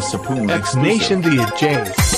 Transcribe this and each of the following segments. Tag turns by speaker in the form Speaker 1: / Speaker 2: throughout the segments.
Speaker 1: DJ Mado was Sapoon
Speaker 2: X Nation the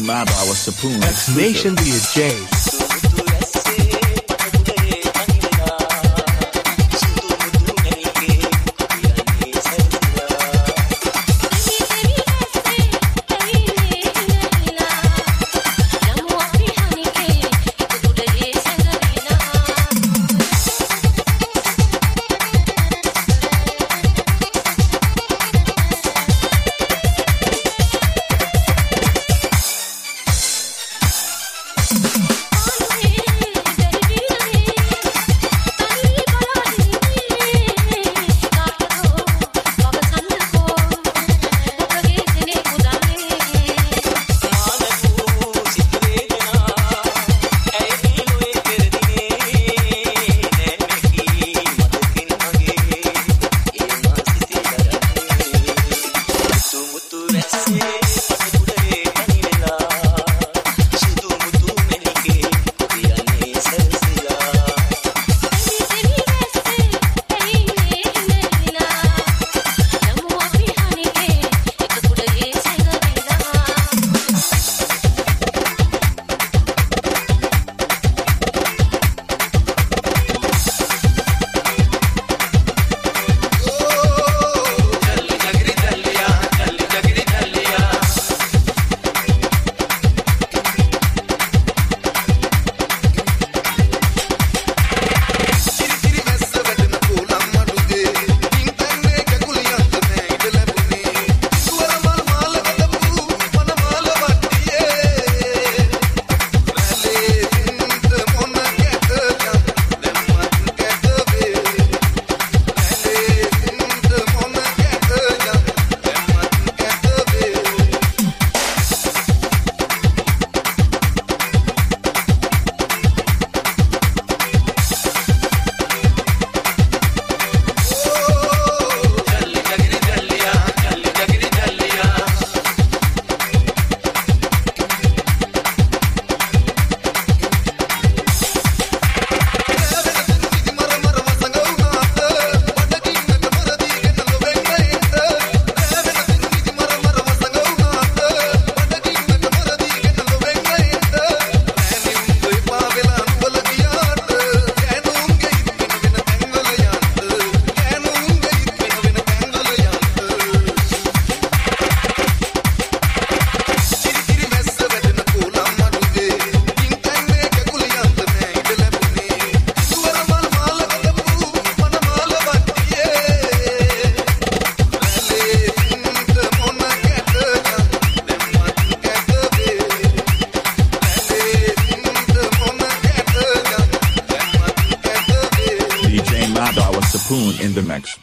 Speaker 2: Jays.
Speaker 1: DJ Mado was Sapoon
Speaker 2: Nation the Jays.
Speaker 1: Sapoon in the mix.